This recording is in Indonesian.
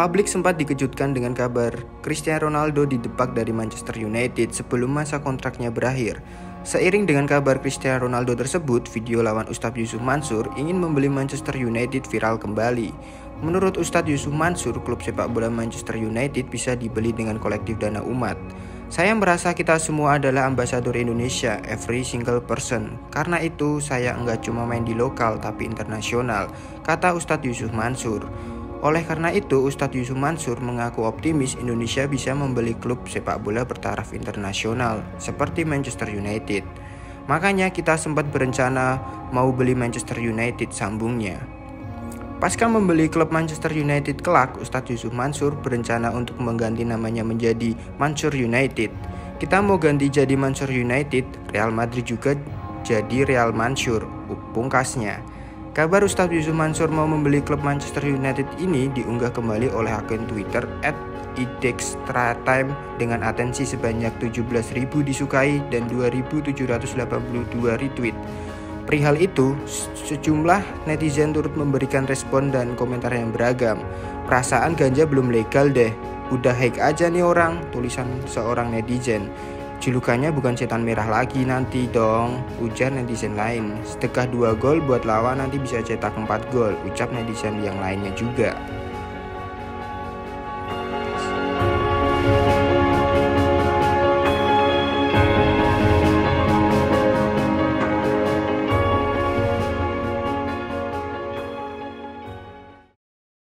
Publik sempat dikejutkan dengan kabar Cristiano Ronaldo didepak dari Manchester United sebelum masa kontraknya berakhir. Seiring dengan kabar Cristiano Ronaldo tersebut, video lawan Ustadz Yusuf Mansur ingin membeli Manchester United viral kembali. Menurut Ustadz Yusuf Mansur, klub sepak bola Manchester United bisa dibeli dengan kolektif dana umat. Saya merasa kita semua adalah ambasador Indonesia, every single person. Karena itu, saya enggak cuma main di lokal tapi internasional, kata Ustadz Yusuf Mansur. Oleh karena itu, Ustadz Yusuf Mansur mengaku optimis Indonesia bisa membeli klub sepak bola bertaraf internasional seperti Manchester United. Makanya kita sempat berencana mau beli Manchester United sambungnya. Pasca membeli klub Manchester United kelak, Ustadz Yusuf Mansur berencana untuk mengganti namanya menjadi Mansur United. Kita mau ganti jadi Mansur United, Real Madrid juga jadi Real Mansur, pungkasnya. Kabar Ustadz Yusuf Mansur mau membeli klub Manchester United ini diunggah kembali oleh akun Twitter at Time dengan atensi sebanyak 17.000 disukai dan 2.782 retweet. Perihal itu, sejumlah netizen turut memberikan respon dan komentar yang beragam. Perasaan ganja belum legal deh, udah hack aja nih orang, tulisan seorang netizen. Julukannya bukan setan merah lagi nanti dong, ujar netizen lain. Sedekah dua gol buat lawan nanti bisa cetak 4 gol, ucap netizen yang lainnya juga.